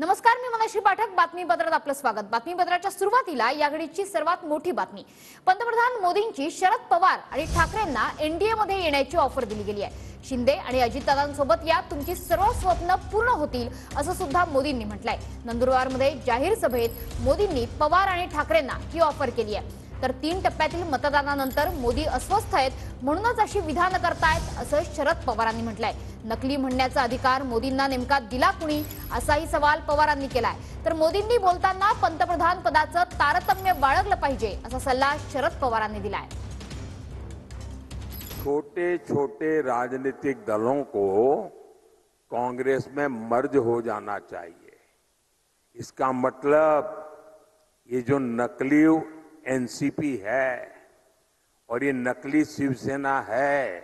नमस्कार मी मनाशी पाठक बातमीपत्रात आपलं स्वागत. बातमीपत्राच्या सुरुवातीला या घडीची सर्वात मोठी बातमी. पंतप्रधान मोदींची शरद पवार आणि ठाकरेंना एनडीए मध्ये येण्याची ऑफर दिली गेली आहे. शिंदे आणि अजितदादांसोबत या तुमची सर्व स्वप्न पूर्ण होतील असं सुद्धा मोदींनी म्हटलंय. नंदुरबारमध्ये जाहीर सभेत मोदींनी पवार आणि ठाकरेंना ही ऑफर केली आहे. तर तीन टप्प्यातील मतदानानंतर मोदी अस्वस्थ आहेत म्हणूनच अशी विधानं करतायत असं शरद पवारांनी म्हटलंय. नकली म्हणण्याचा अधिकार मोदींना नेमका दिला कुणी असाही सवाल पवारांनी केलाय. तर मोदींनी बोलताना पंतप्रधान पदाचं तारतम्य बाळगलं पाहिजे असा सल्ला शरद पवारांनी दिलाय. छोटे छोटे राजनीतिक दलों को कांग्रेस में मर्ज हो जाना चाहिए। इसका मतलब ये जो नकली एनसीपी है और ये नकली शिवसेना है,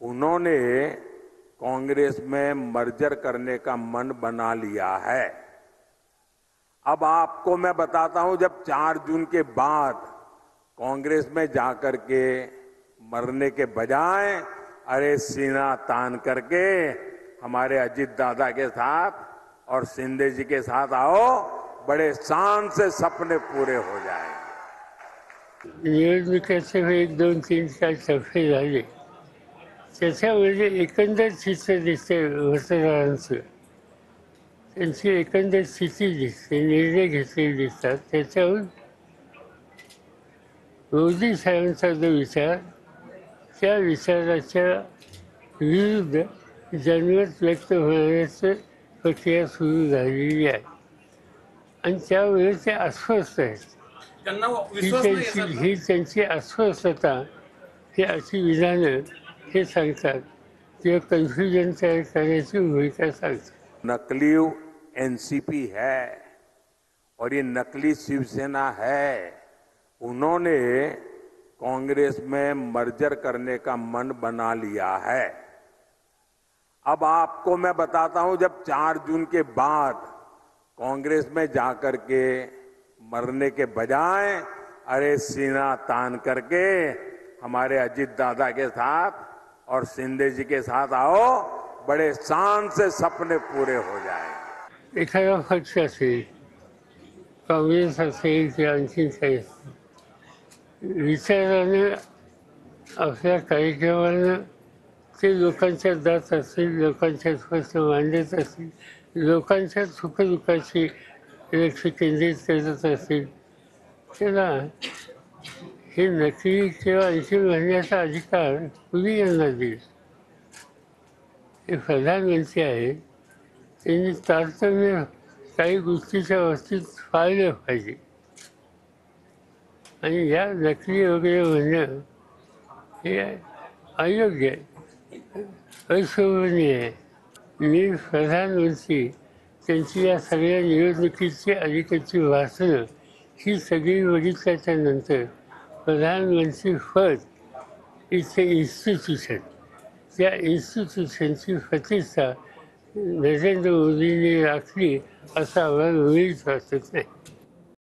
उन्होंने कांग्रेस में मर्जर करने का मन बना लिया है। अब आपको मैं बताता हूँ, जब 4 जून के बाद कांग्रेस में जाकर के मरने के बजाय, अरे सीना तान करके हमारे अजित दादा के साथ और सिंधे जी के साथ आओ, बड़े शान से सपने पूरे हो जाएँगे। निवडणुकीचे एक दोन तीन चार टप्पे झाले. त्याच्यामध्ये एकंदर चित्र दिसते मतदारांचं त्यांची एकंदर स्थिती दिसते निर्णय घेतलेले दिसतात. त्याच्याहून मोदी साहेबांचा जो विचार त्या विचाराच्या विरुद्ध जनमत व्यक्त होण्याचं प्रक्रिया सुरू झालेली आहे. आणि त्यावेळी ते अस्वस्थ आहेत. त्यांना ही विश्वास नाही त्यांची आहे ही त्यांची अस्वस्थता. ही अशी विधानं हे सांगतात. किंवा कन्फ्युजन तयार करण्याची भूमिका सांगतात. नकली एनसीपी है और ये नकली शिवसेना है. उन्होंने कांग्रेस में मर्जर करने का मन बना लिया है। अब आपको मैं बताता हूँ जब 4 जून के बाद कांग्रेस में जाकर के मरने के बजाय, अरे सीना तान करके हमारे अजीत दादा के साथ और सिंधे जी के साथ आओ, बड़े शान से सपने पूरे हो ते लोकांच्या असतील लोकांच्या मांडत असतील लोकांच्या लक्ष केंद्रित करत असतील त्याला हे नकली किंवा आणखी म्हणण्याचा अधिकार कुणी यांना देईल? हे प्रधानमंत्री आहे. त्यांनी तारतम्य काही गोष्टीच्या बाबतीत पाहिलं पाहिजे. आणि या नकली वगैरे म्हणणं हे अयोग्य आहे. अशोभनीय आहे. मी प्रधानमंत्री त्यांची या सगळ्या निवडणुकीची अलीकडची भाषणं ही सगळी बघितल्याच्या प्रधानमंत्री पद इथे इन्स्टिट्यूशन त्या इन्स्टिट्यूशनची प्रतिष्ठा नरेंद्र मोदींनी राखली असं आम्हाला वेळीच वाटत नाही.